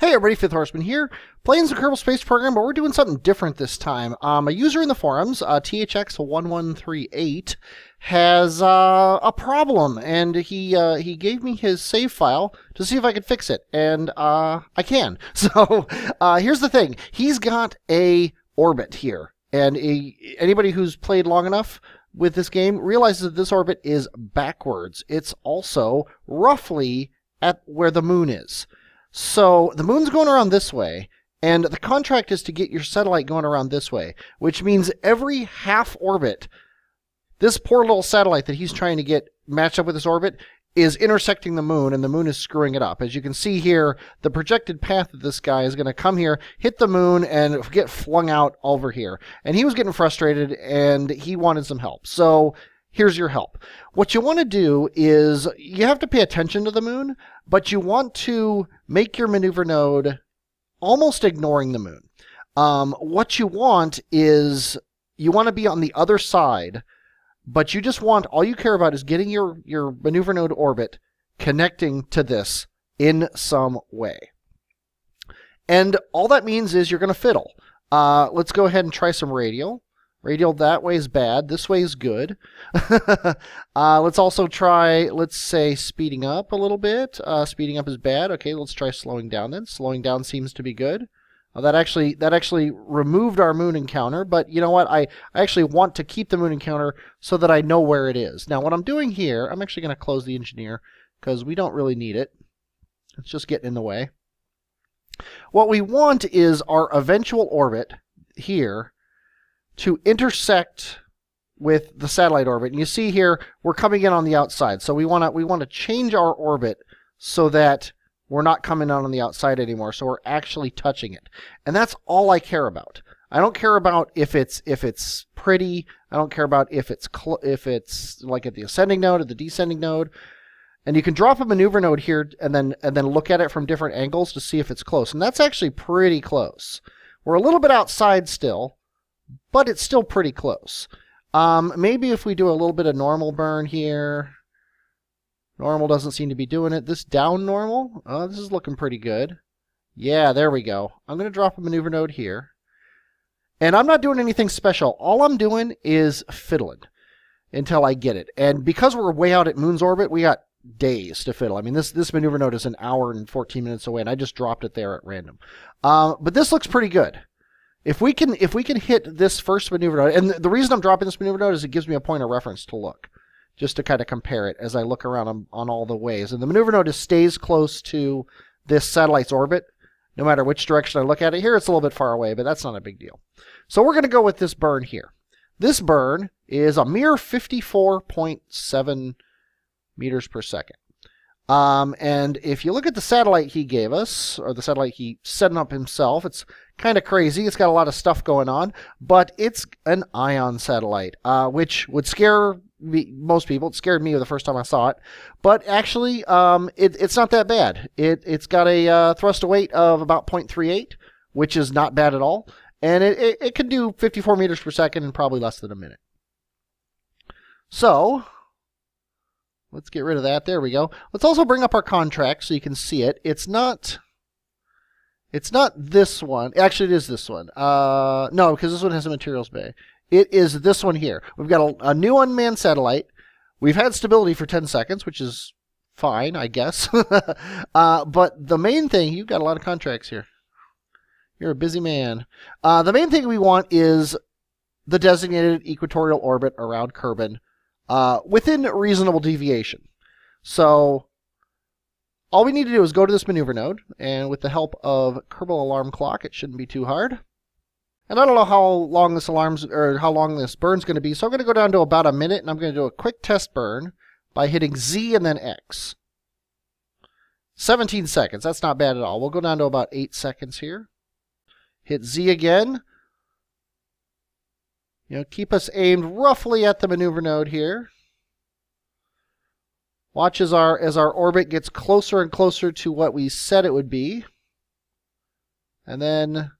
Hey everybody, Fifth Horseman here, playing the Kerbal Space Program, but we're doing something different this time. Um, a user in the forums, uh, THX1138, has uh, a problem, and he uh, he gave me his save file to see if I could fix it, and uh, I can. So uh, here's the thing: he's got a orbit here, and a, anybody who's played long enough with this game realizes that this orbit is backwards. It's also roughly at where the moon is. So the moon's going around this way, and the contract is to get your satellite going around this way, which means every half orbit, this poor little satellite that he's trying to get matched up with this orbit is intersecting the moon, and the moon is screwing it up. As you can see here, the projected path of this guy is going to come here, hit the moon, and get flung out over here. And he was getting frustrated, and he wanted some help. So here's your help. What you want to do is you have to pay attention to the moon, but you want to make your maneuver node almost ignoring the moon. Um, what you want is you want to be on the other side, but you just want all you care about is getting your, your maneuver node orbit connecting to this in some way. And all that means is you're going to fiddle. Uh, let's go ahead and try some radial. Radial that way is bad. This way is good. uh, let's also try, let's say, speeding up a little bit. Uh, speeding up is bad. Okay, let's try slowing down then. Slowing down seems to be good. Uh, that actually that actually removed our moon encounter, but you know what? I, I actually want to keep the moon encounter so that I know where it is. Now, what I'm doing here, I'm actually going to close the engineer because we don't really need it. It's just getting in the way. What we want is our eventual orbit here to intersect with the satellite orbit. And you see here, we're coming in on the outside. So we want to we want to change our orbit so that we're not coming out on the outside anymore. So we're actually touching it. And that's all I care about. I don't care about if it's if it's pretty. I don't care about if it's if it's like at the ascending node or the descending node. And you can drop a maneuver node here and then and then look at it from different angles to see if it's close. And that's actually pretty close. We're a little bit outside still, but it's still pretty close. Um, maybe if we do a little bit of normal burn here. Normal doesn't seem to be doing it. This down normal, oh, this is looking pretty good. Yeah, there we go. I'm going to drop a maneuver node here. And I'm not doing anything special. All I'm doing is fiddling until I get it. And because we're way out at Mun's orbit, we got days to fiddle. I mean, this, this maneuver node is an hour and 14 minutes away, and I just dropped it there at random. Uh, but this looks pretty good. If we can if we can hit this first maneuver node, and the reason I'm dropping this maneuver node is it gives me a point of reference to look, just to kind of compare it as I look around on, on all the ways. And the maneuver node stays close to this satellite's orbit, no matter which direction I look at it. Here it's a little bit far away, but that's not a big deal. So we're going to go with this burn here. This burn is a mere 54.7 meters per second. Um, and if you look at the satellite he gave us, or the satellite he set up himself, it's kind of crazy. It's got a lot of stuff going on, but it's an ion satellite, uh, which would scare me, most people. It scared me the first time I saw it, but actually, um, it, it's not that bad. It, it's got a uh, thrust to weight of about 0.38, which is not bad at all, and it, it, it can do 54 meters per second in probably less than a minute. So, Let's get rid of that. There we go. Let's also bring up our contract so you can see it. It's not... It's not this one. Actually, it is this one. Uh, no, because this one has a materials bay. It is this one here. We've got a, a new unmanned satellite. We've had stability for 10 seconds, which is fine, I guess. uh, but the main thing, you've got a lot of contracts here. You're a busy man. Uh, the main thing we want is the designated equatorial orbit around Kerbin uh, within reasonable deviation. So all we need to do is go to this maneuver node, and with the help of Kerbal Alarm Clock, it shouldn't be too hard. And I don't know how long this alarm's or how long this burn's going to be, so I'm going to go down to about a minute, and I'm going to do a quick test burn by hitting Z and then X. 17 seconds. That's not bad at all. We'll go down to about 8 seconds here. Hit Z again. You know, keep us aimed roughly at the maneuver node here. Watch as our, as our orbit gets closer and closer to what we said it would be. And then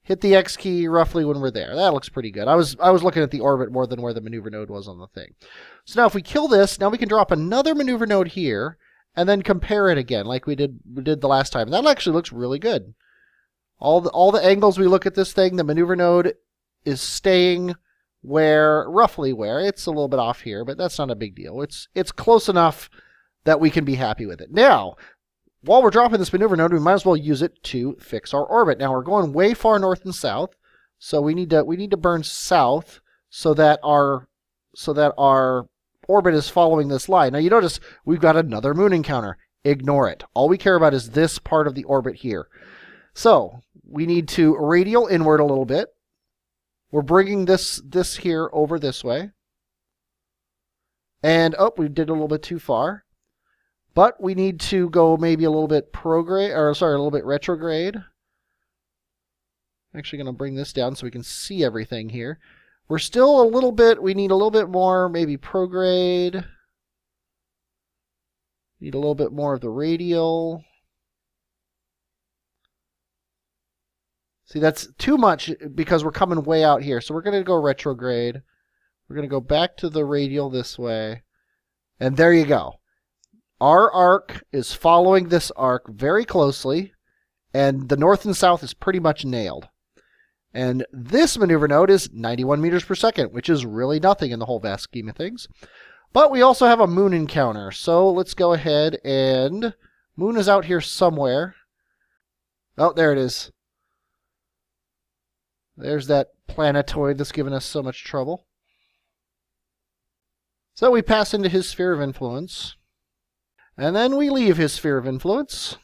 hit the X key roughly when we're there. That looks pretty good. I was I was looking at the orbit more than where the maneuver node was on the thing. So now if we kill this, now we can drop another maneuver node here, and then compare it again like we did we did the last time. That actually looks really good. All the all the angles we look at this thing, the maneuver node is staying where roughly where it's a little bit off here, but that's not a big deal. It's it's close enough that we can be happy with it. Now, while we're dropping this maneuver node, we might as well use it to fix our orbit. Now we're going way far north and south, so we need to we need to burn south so that our so that our orbit is following this line. Now you notice we've got another moon encounter. Ignore it. All we care about is this part of the orbit here. So we need to radial inward a little bit. We're bringing this this here over this way. And oh, we did a little bit too far. But we need to go maybe a little bit prograde, or sorry, a little bit retrograde. I'm actually going to bring this down so we can see everything here. We're still a little bit, we need a little bit more, maybe prograde. Need a little bit more of the radial. See, that's too much because we're coming way out here. So we're going to go retrograde. We're going to go back to the radial this way. And there you go. Our arc is following this arc very closely. And the north and south is pretty much nailed. And this maneuver node is 91 meters per second, which is really nothing in the whole vast scheme of things. But we also have a moon encounter. So let's go ahead and... Mun is out here somewhere. Oh, there it is. There's that planetoid that's given us so much trouble. So we pass into his sphere of influence. And then we leave his sphere of influence.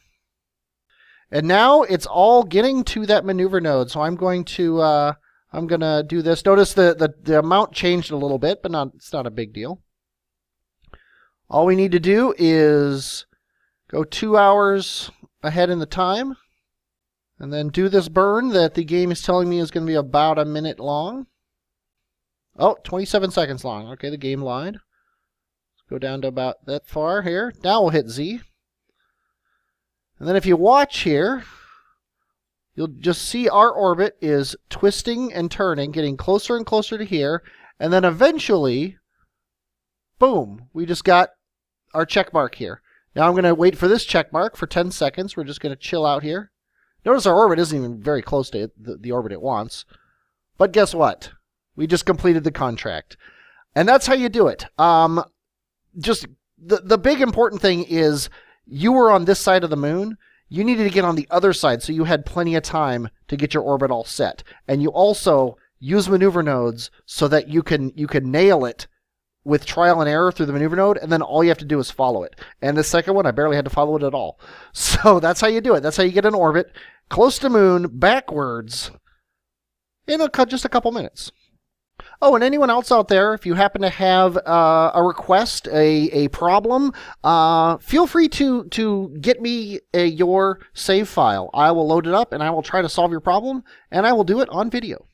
And now it's all getting to that maneuver node. So I'm going to uh, I'm going to do this. Notice the, the, the amount changed a little bit, but not it's not a big deal. All we need to do is go two hours ahead in the time. And then do this burn that the game is telling me is going to be about a minute long. Oh, 27 seconds long. Okay, the game lied. Let's go down to about that far here. Now we'll hit Z. And then if you watch here, you'll just see our orbit is twisting and turning, getting closer and closer to here. And then eventually, boom, we just got our check mark here. Now I'm going to wait for this check mark for 10 seconds. We're just going to chill out here. Notice our orbit isn't even very close to the, the orbit it wants. But guess what? We just completed the contract. And that's how you do it. Um, just the, the big important thing is you were on this side of the moon. You needed to get on the other side so you had plenty of time to get your orbit all set. And you also use maneuver nodes so that you can you can nail it with trial and error through the maneuver node, and then all you have to do is follow it. And the second one, I barely had to follow it at all. So that's how you do it. That's how you get an orbit close to Mun backwards in a, cut just a couple minutes. Oh, and anyone else out there, if you happen to have uh, a request, a, a problem, uh, feel free to to get me a, your save file. I will load it up and I will try to solve your problem, and I will do it on video.